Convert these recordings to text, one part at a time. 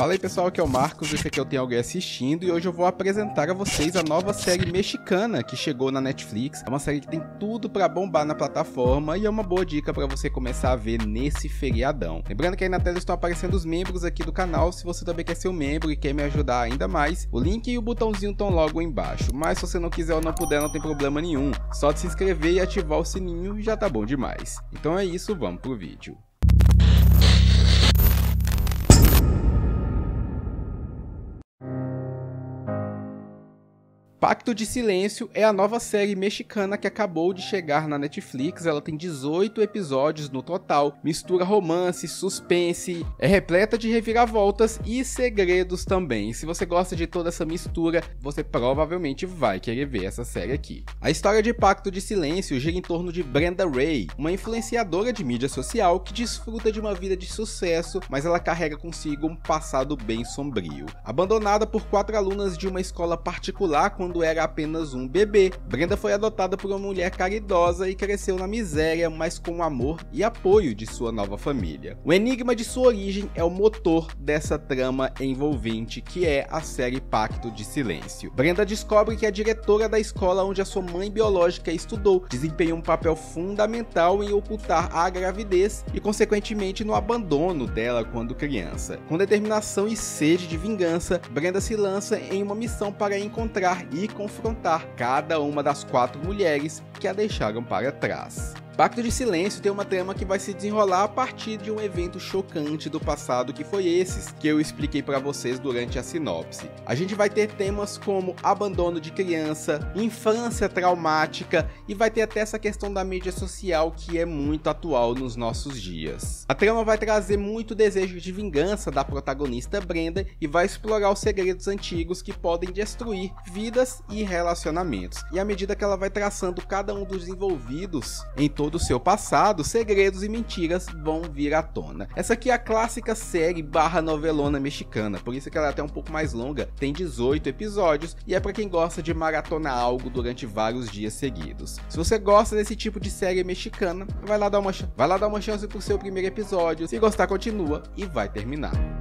Fala aí pessoal, aqui é o Marcos, esse aqui eu tenho alguém assistindo e hoje eu vou apresentar a vocês a nova série mexicana que chegou na Netflix. É uma série que tem tudo para bombar na plataforma e é uma boa dica para você começar a ver nesse feriadão. Lembrando que aí na tela estão aparecendo os membros aqui do canal, se você também quer ser um membro e quer me ajudar ainda mais, o link e o botãozinho estão logo embaixo. Mas se você não quiser ou não puder, não tem problema nenhum. Só de se inscrever e ativar o sininho já tá bom demais. Então é isso, vamos pro vídeo. Pacto de Silêncio é a nova série mexicana que acabou de chegar na Netflix. Ela tem 18 episódios no total, mistura romance, suspense, é repleta de reviravoltas e segredos também. Se você gosta de toda essa mistura, você provavelmente vai querer ver essa série aqui. A história de Pacto de Silêncio gira em torno de Brenda Ray, uma influenciadora de mídia social que desfruta de uma vida de sucesso, mas ela carrega consigo um passado bem sombrio. Abandonada por quatro alunas de uma escola particular quando quando era apenas um bebê. Brenda foi adotada por uma mulher caridosa e cresceu na miséria, mas com amor e apoio de sua nova família. O enigma de sua origem é o motor dessa trama envolvente que é a série Pacto de Silêncio. Brenda descobre que a diretora da escola onde a sua mãe biológica estudou desempenhou um papel fundamental em ocultar a gravidez e, consequentemente, no abandono dela quando criança. Com determinação e sede de vingança, Brenda se lança em uma missão para encontrar e confrontar cada uma das quatro mulheres que a deixaram para trás. Pacto de Silêncio tem uma trama que vai se desenrolar a partir de um evento chocante do passado que foi esses que eu expliquei para vocês durante a sinopse. A gente vai ter temas como abandono de criança, infância traumática e vai ter até essa questão da mídia social que é muito atual nos nossos dias. A trama vai trazer muito desejo de vingança da protagonista Brenda e vai explorar os segredos antigos que podem destruir vidas e relacionamentos. E à medida que ela vai traçando cada um dos envolvidos em todo do seu passado, segredos e mentiras vão vir à tona. Essa aqui é a clássica série barra novelona mexicana, por isso que ela é até um pouco mais longa, tem 18 episódios e é para quem gosta de maratonar algo durante vários dias seguidos. Se você gosta desse tipo de série mexicana, vai lá dar uma, vai lá dar uma chance pro seu primeiro episódio, se gostar continua e vai terminar.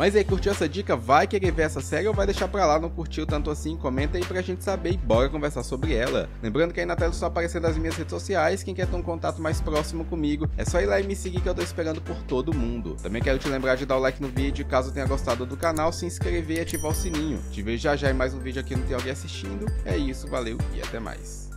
Mas aí, curtiu essa dica? Vai querer ver essa série ou vai deixar pra lá? Não curtiu tanto assim? Comenta aí pra gente saber e bora conversar sobre ela. Lembrando que aí na tela estão aparecendo as minhas redes sociais. Quem quer ter um contato mais próximo comigo, é só ir lá e me seguir que eu tô esperando por todo mundo. Também quero te lembrar de dar o like no vídeo, caso tenha gostado do canal, se inscrever e ativar o sininho. Te vejo já já em mais um vídeo aqui no Tem Alguém Assistindo. É isso, valeu e até mais.